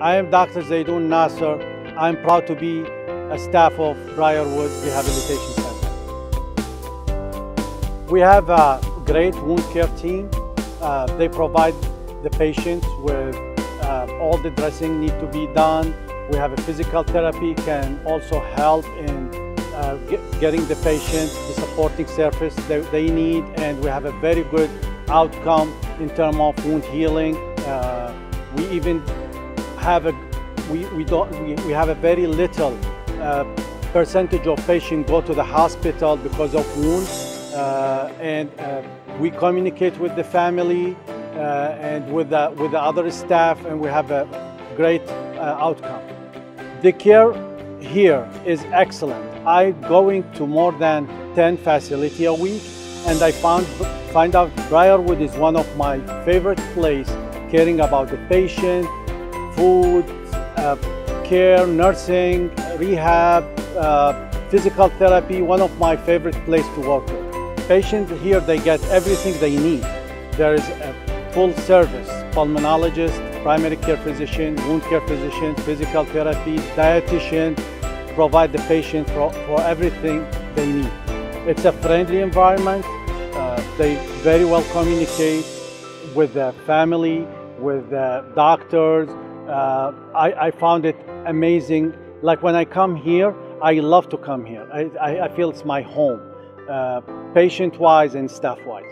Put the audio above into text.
I am Dr. Zidoon Nasser. I'm proud to be a staff of Briarwood Rehabilitation Center. We have a great wound care team. Uh, they provide the patients with uh, all the dressing need to be done. We have a physical therapy can also help in uh, get, getting the patient the supporting surface that they, need and we have a very good outcome in terms of wound healing. Uh, we even have a we, we don't we, we have a very little uh, percentage of patients go to the hospital because of wounds uh, and uh, we communicate with the family uh, and with the, with the other staff and we have a great outcome. The care here is excellent. I going to more than 10 facility a week and I found find out Briarwood is one of my favorite place caring about the patient, food, uh, care, nursing, rehab, uh, physical therapy, one of my favorite places to work with. Patients here, they get everything they need. There is a full service, pulmonologist, primary care physician, wound care physician, physical therapy, dietitian, provide the patient for, for everything they need. It's a friendly environment. Uh, they very well communicate with the family, with the doctors. Uh, I, I, found it amazing. Like when I come here, I love to come here. I, I, I feel it's my home, uh, patient-wise and staff-wise.